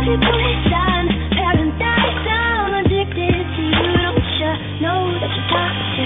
Every time, there and down, addicted to you. Don't you know that you're toxic?